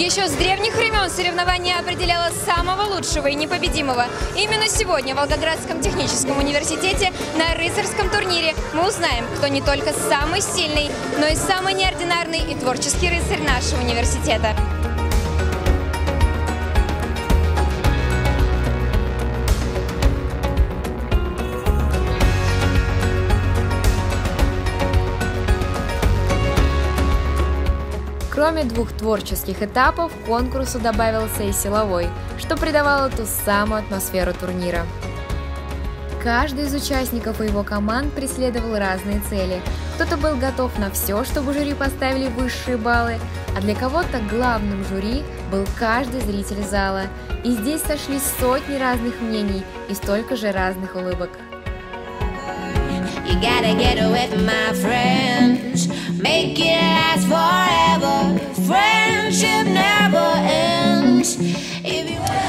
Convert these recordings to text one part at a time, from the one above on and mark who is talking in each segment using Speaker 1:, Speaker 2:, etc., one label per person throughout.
Speaker 1: Еще с древних времен соревнование определяло самого лучшего и непобедимого. Именно сегодня в Волгоградском техническом университете на рыцарском турнире мы узнаем, кто не только самый сильный, но и самый неординарный и творческий рыцарь нашего университета. Кроме двух творческих этапов, к конкурсу добавился и силовой, что придавало ту самую атмосферу турнира. Каждый из участников и его команд преследовал разные цели. Кто-то был готов на все, чтобы жюри поставили высшие баллы, а для кого-то главным жюри был каждый зритель зала. И здесь сошлись сотни разных мнений и столько же разных улыбок. You gotta get away from my friends, make it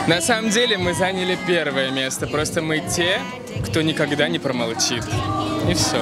Speaker 2: На самом деле мы заняли первое место, просто мы те, кто никогда не промолчит. И все.